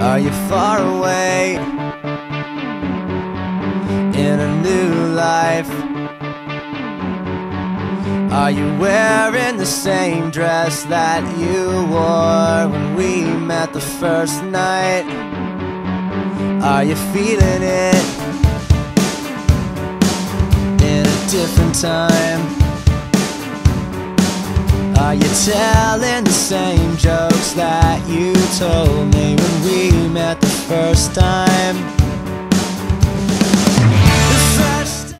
Are you far away in a new life? Are you wearing the same dress that you wore when we met the first night? Are you feeling it in a different time? Are you telling jokes that you told me when we met the first time?